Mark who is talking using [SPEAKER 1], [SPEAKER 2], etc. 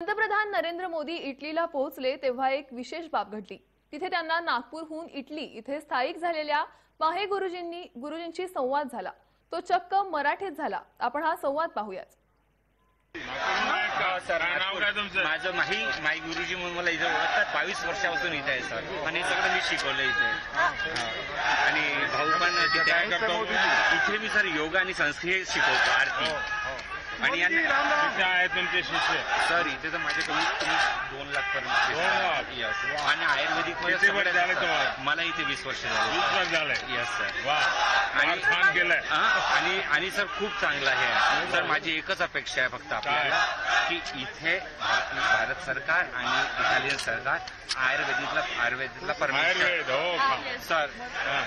[SPEAKER 1] पंतप्रधान नरेंद्र मोदी इटलीला पोहोचले तेव्हा एक विशेष बाब घडली. तिथे त्यांना नागपूरहून इटली इथे स्थायिक झालेल्या माहे गुरुजींनी गुरुजींशी संवाद झाला. तो चक्क मराठीत झाला. आपण हा संवाद पाहूयात.
[SPEAKER 2] हा, सर
[SPEAKER 3] काय नाव काय तुमचं?
[SPEAKER 2] माझं माही माई गुरुजी म्हणून मला इथं ओळखतात. बावीस वर्षापासून इथे आहे सर. आणि हे सगळं मी शिकवलं इथे. हा. आणि भाऊ पण तिथे? इथे मी सर योगा आणि संस्कृत शिकवतो आरती. आणि यांना
[SPEAKER 3] आहेत तुमचे शिष्य.
[SPEAKER 2] सर इथे तर माझे कमीत कमी दोन लाख पर्यंत
[SPEAKER 3] दोन लाख?
[SPEAKER 2] यस आणि आयुर्वेदिक
[SPEAKER 3] किती वर्ष झाले तुम्हाला?
[SPEAKER 2] मला इथे वीस वर्ष
[SPEAKER 3] वीस
[SPEAKER 2] झाले
[SPEAKER 3] वर्ष झालंय
[SPEAKER 2] यस सर
[SPEAKER 3] वा.
[SPEAKER 2] आणि-
[SPEAKER 3] फार छान केलंय.
[SPEAKER 2] हा, आणि आणि सर खूप चांगलं आहे. सर माझी एकच अपेक्षा आहे फक्त आपल्याला की इथे भारत भारत सरकार आणि इटालियन सरकार आयुर्वेदिकला आयुर्वेदिकला परमिशन
[SPEAKER 3] आयुर्वेद हो का?
[SPEAKER 2] सर
[SPEAKER 3] हा.